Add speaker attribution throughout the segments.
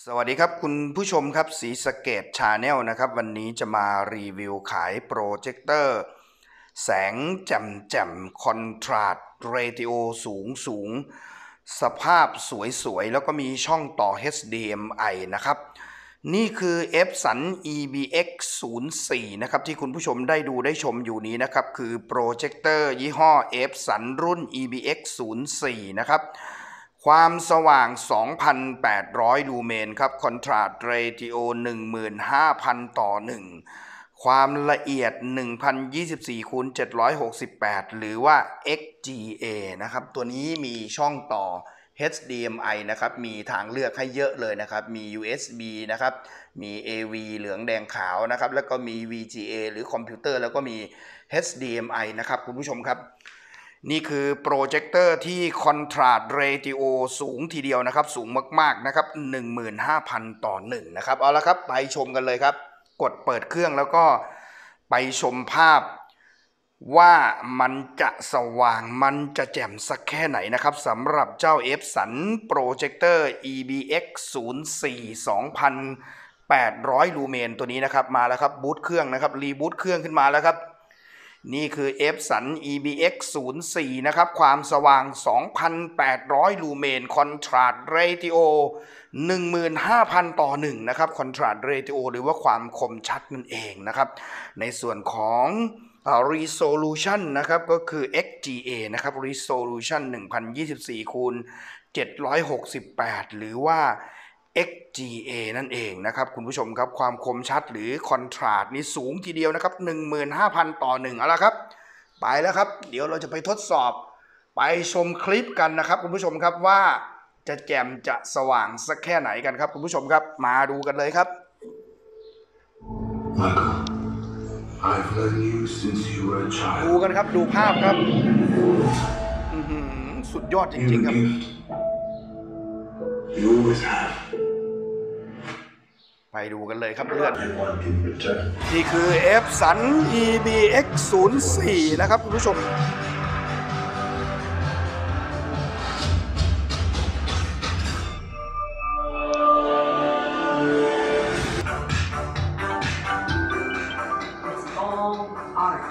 Speaker 1: สวัสดีครับคุณผู้ชมครับสีสเกตชาแนลนะครับ วันนี้จะมารีวิวขายโปรเจคเตอร์ แสงแจ่มแจ่ม contrast ratio สูงสูง สภาพสวยๆ แล้วก็มีช่องต่อ HDMI นะครับ นี่คือ f สัน EBX 04นะครับ ที่คุณผู้ชมได้ดูได้ชมอยู่นี้นะครับ คือโปรเจคเตอร์ยี่ห้อ Epson รุ่น EB-X 04นะครับ ความสว่าง 2,800 ลูเมนครับคอนทราสต์เรติโอ 15,000 ต่อ 1 ความละเอียด 1,024คูณ768 หรือว่า XGA นะครับ ตัวนี้มีช่องต่อ HDMI นะครับ มีทางเลือกให้เยอะเลยนะครับ มี USB นะครับ มี AV เหลืองแดงขาวนะครับ แล้วก็มี VGA หรือคอมพิวเตอร์ แล้วก็มี HDMI นะครับ คุณผู้ชมครับ นี่คือโปรเจคเตอร์ที่ contrast ratio สูงทีเดียวนะครับ สูงมากๆนะครับ 15,000 ต่อ1นะครับ เอาละครับ ไปชมกันเลยครับ กดเปิดเครื่องแล้วก็ไปชมภาพว่ามันจะสว่างมันจะแจ่มสักแค่ไหนนะครับสำหรับเจ้า Epson projector EB-X04 2,800 ลูเมนตัวนี้นะครับ มาแล้วครับบูตเครื่องนะครับ reboot เครื่องขึ้นมาแล้วครับ นี่คือ f สัน EBX 04นะครับ ความสว่าง 2,800 ลูเมนคอนทราสต์เรติโอ15,000 ต่อ 1 นะครับคอนทราสต์เรติโอหรือว่าความคมชัดนั่นเองนะครับ ในส่วนของ resolution นะครับ ก็คือ XGA นะครับ resolution 1024คูณ768 หรือว่า XGA นั่นเองนะครับคุณผู้ชมครับความคมชัดหรือคอนทราสต์นี่สูงทีเดียวนะครับ 15,000 ต่อ1เอาละครับ ไปแล้วครับ เดี๋ยวเราจะไปทดสอบ ไปชมคลิปกันนะครับ คุณผู้ชมครับว่าจะแจ่มจะสว่างสักแค่ไหนกันครับ คุณผู้ชมครับมาดูกันเลยครับ
Speaker 2: Michael, I've known you since you were a
Speaker 1: ดู
Speaker 2: child.
Speaker 1: กันครับดูภาพครับอื้อหือสุดยอดจ
Speaker 2: You
Speaker 1: ริง
Speaker 2: a
Speaker 1: ๆครับ
Speaker 2: gift. You always have.
Speaker 1: ไปดูกันเลยครับเลือด
Speaker 2: I want in return.
Speaker 1: นี่คือ F สัน EBX 04นะครับคุณผู้ชม
Speaker 3: It's all art.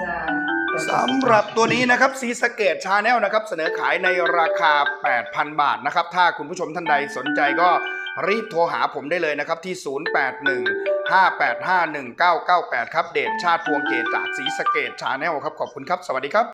Speaker 3: The,
Speaker 1: สำหรับตัวนี้นะครับซีสเกตชาแนลนะครับเสนอขายในราคา 8,000 บาทนะครับ ถ้าคุณผู้ชมท่านใดสนใจก็รีบโทรหาผมได้เลยนะครับ ที่ 0815851998 ครับ เดชชาติพวงเกตจากสีสเกตชาแนลครับ ขอบคุณครับ สวัสดีครับ